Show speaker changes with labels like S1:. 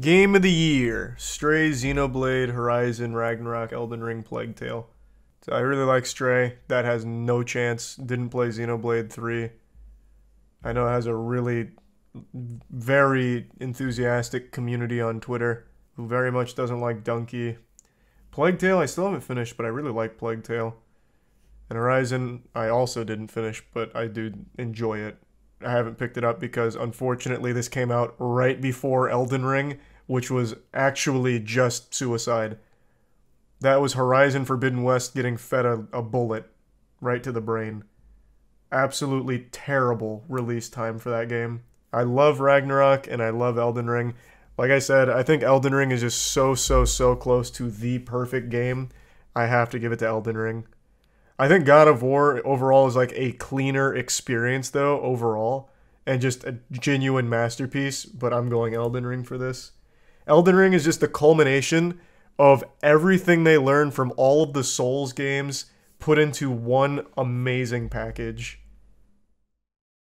S1: Game of the Year Stray, Xenoblade, Horizon, Ragnarok, Elden Ring, Plague Tale. So I really like Stray. That has no chance. Didn't play Xenoblade 3. I know it has a really very enthusiastic community on Twitter who very much doesn't like Dunkey. Plague Tale, I still haven't finished, but I really like Plague Tale. And Horizon, I also didn't finish, but I do enjoy it. I haven't picked it up because unfortunately this came out right before Elden Ring, which was actually just suicide. That was Horizon Forbidden West getting fed a, a bullet right to the brain. Absolutely terrible release time for that game. I love Ragnarok and I love Elden Ring. Like I said, I think Elden Ring is just so, so, so close to the perfect game. I have to give it to Elden Ring. I think God of War overall is like a cleaner experience though overall and just a genuine masterpiece, but I'm going Elden Ring for this. Elden Ring is just the culmination of everything they learned from all of the Souls games put into one amazing package.